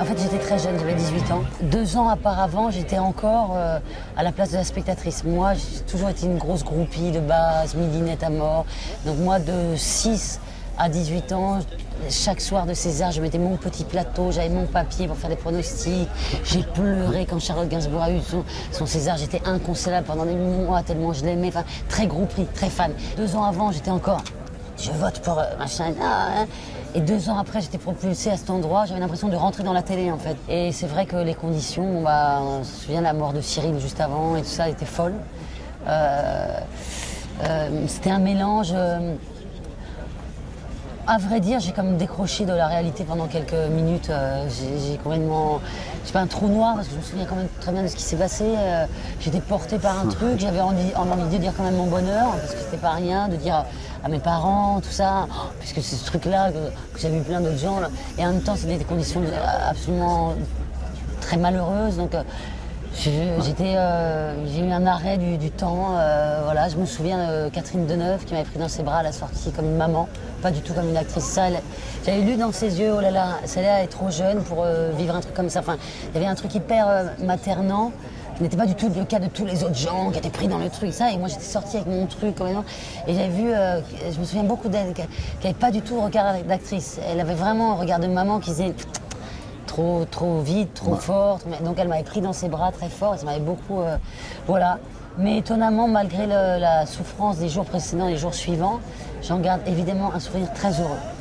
En fait, j'étais très jeune, j'avais 18 ans. Deux ans auparavant, j'étais encore euh, à la place de la spectatrice. Moi, j'ai toujours été une grosse groupie de base, midinette à mort. Donc moi, de 6 à 18 ans, chaque soir de César, je mettais mon petit plateau, j'avais mon papier pour faire des pronostics. J'ai pleuré quand Charlotte Gainsbourg a eu son, César. J'étais inconsolable pendant des mois tellement je l'aimais. Enfin, très groupie, très fan. Deux ans avant, j'étais encore je vote pour euh, machin. Hein. Et deux ans après, j'étais propulsée à cet endroit. J'avais l'impression de rentrer dans la télé, en fait. Et c'est vrai que les conditions, bah, on se souvient de la mort de Cyril juste avant et tout ça, était folle. Euh, euh, c'était un mélange. À vrai dire, j'ai quand même décroché de la réalité pendant quelques minutes. j'ai complètement. J'ai pas un trou noir parce que je me souviens quand même très bien de ce qui s'est passé. J'étais portée par un truc. J'avais envie, envie de dire quand même mon bonheur parce que c'était pas rien, de dire à mes parents, tout ça, puisque c'est ce truc-là que, j'ai vu plein d'autres gens. Et en même temps, c'était des conditions absolument très malheureuses. Donc, euh, j'étais, euh, j'ai eu un arrêt du, temps. Euh, voilà, je me souviens de Catherine Deneuve qui m'avait pris dans ses bras à la sortie comme une maman, pas du tout comme une actrice. Ça, j'avais lu dans ses yeux, oh là là, celle-là est trop jeune pour vivre un truc comme ça. Enfin, il y avait un truc hyper maternant ce n'était pas du tout le cas de tous les autres gens qui étaient pris dans le truc, ça. Et moi, j'étais sortie avec mon truc, et j'avais vu, euh, je me souviens beaucoup d'elle, qui n'avait pas du tout le regard d'actrice. Elle avait vraiment un regard de maman qui disait trop, trop vite, trop forte. Donc, elle m'avait pris dans ses bras très fort, et ça m'avait beaucoup. Euh, voilà. Mais étonnamment, malgré la souffrance des jours précédents, des jours suivants, j'en garde évidemment un souvenir très heureux.